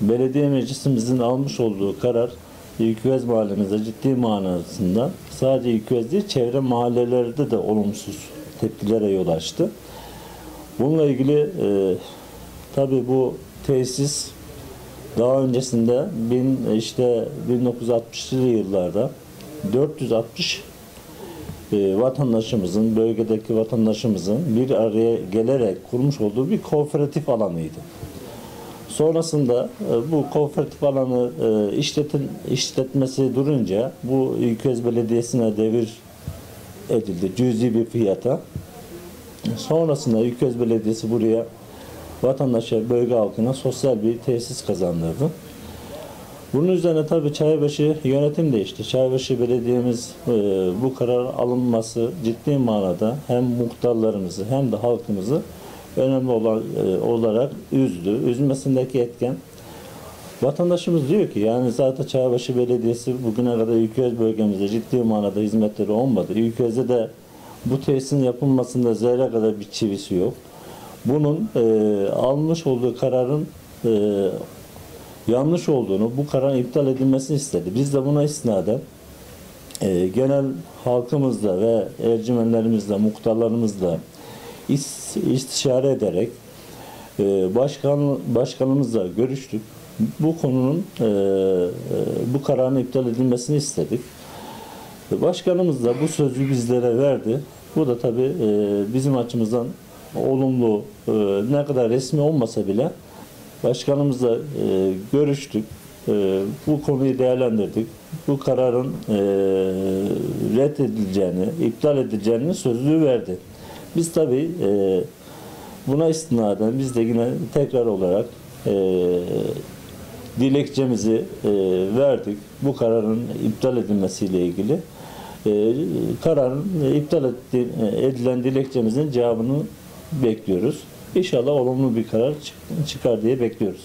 belediye meclisimizin almış olduğu karar Yükvez mahallemizde ciddi manasında sadece Yükvez değil çevre mahallelerde de olumsuz tepkilere yol açtı. Bununla ilgili e, tabi bu tesis daha öncesinde bin, işte 1960'lı yıllarda 460 e, vatandaşımızın, bölgedeki vatandaşımızın bir araya gelerek kurmuş olduğu bir kooperatif alanıydı. Sonrasında e, bu kooperatif alanı e, işletin, işletmesi durunca bu İlköz Belediyesi'ne devir edildi cüzi bir fiyata. Sonrasında İlköz Belediyesi buraya vatandaşa, bölge halkına sosyal bir tesis kazandırdı. Bunun üzerine tabii Çaybaşı yönetim değişti. Çaybaşı Belediye'miz e, bu karar alınması ciddi manada hem muhtarlarımızı hem de halkımızı önemli e, olarak üzdü. Üzmesindeki etken vatandaşımız diyor ki yani zaten Çaybaşı Belediyesi bugüne kadar Ülköz bölgemizde ciddi manada hizmetleri olmadı. Ülköz'de de bu tesisin yapılmasında zerre kadar bir çivisi yok. Bunun e, almış olduğu kararın e, yanlış olduğunu, bu kararın iptal edilmesini istedi. Biz de buna istinaden e, genel halkımızla ve ercimenlerimizle, muhtarlarımızla is- istişare ederek e, başkan başkanımızla görüştük. Bu konunun e, e, bu kararın iptal edilmesini istedik. Başkanımız da bu sözü bizlere verdi. Bu da tabii bizim açımızdan olumlu, ne kadar resmi olmasa bile başkanımızla görüştük. Bu konuyu değerlendirdik. Bu kararın reddedileceğini, iptal edileceğini sözlüğü verdi. Biz tabii e, buna istinaden biz de yine tekrar olarak e, dilekçemizi e, verdik. Bu kararın iptal edilmesiyle ilgili. E, kararın iptal etti- edilen dilekçemizin cevabını bekliyoruz. İnşallah olumlu bir karar çık- çıkar diye bekliyoruz.